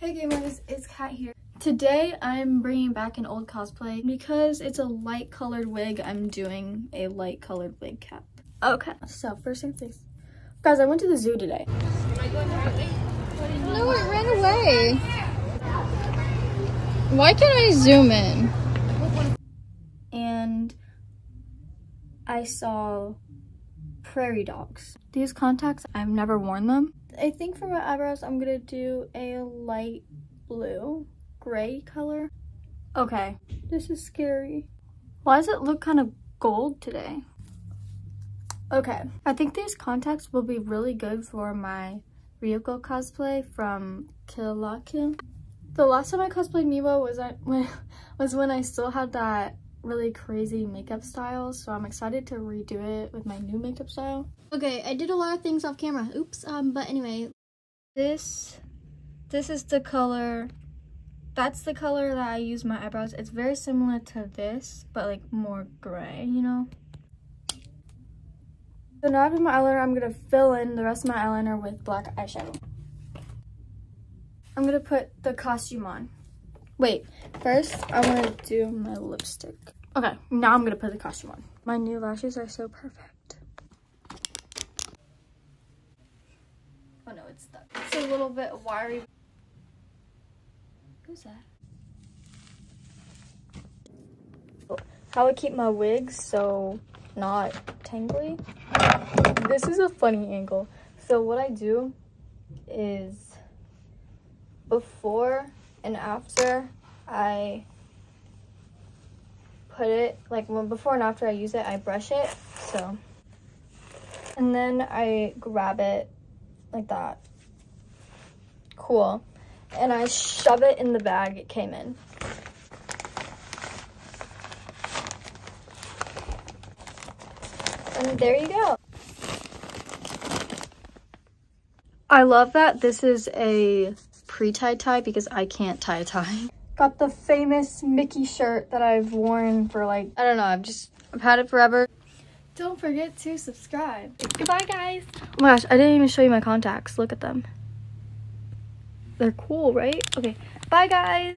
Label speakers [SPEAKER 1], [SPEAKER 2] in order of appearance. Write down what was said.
[SPEAKER 1] Hey gamers, it's Kat here. Today I'm bringing back an old cosplay because it's a light colored wig. I'm doing a light colored wig cap. Okay, so first things first. Guys, I went to the zoo today.
[SPEAKER 2] No, it ran away. Why can't I zoom in?
[SPEAKER 1] And I saw prairie dogs. These contacts, I've never worn them. I think for my eyebrows, I'm gonna do a light blue, gray color. Okay, this is scary. Why does it look kind of gold today? Okay, I think these contacts will be really good for my Ryuko cosplay from Kill La Kill. The last time I cosplayed Miwa was, I, when, was when I still had that really crazy makeup styles, so i'm excited to redo it with my new makeup style okay i did a lot of things off camera oops um but anyway this this is the color that's the color that i use my eyebrows it's very similar to this but like more gray you know so now I have my eyeliner, I'm gonna fill in the rest of my eyeliner with black eyeshadow. I'm gonna put the costume on. Wait, first I want to do my lipstick. Okay, now I'm going to put the costume on. My new lashes are so perfect. Oh no, it's stuck. It's a little bit wiry. Who's that? How I keep my wigs so not tangly. This is a funny angle. So what I do is before and after I put it, like when before and after I use it, I brush it, so. And then I grab it like that. Cool. And I shove it in the bag it came in. And there you go. I love that this is a pre-tie tie because I can't tie a tie. Got the famous Mickey shirt that I've worn for like, I don't know, I've just, I've had it forever. Don't forget to subscribe. Goodbye, guys. Oh my gosh, I didn't even show you my contacts. Look at them. They're cool, right? Okay, bye, guys.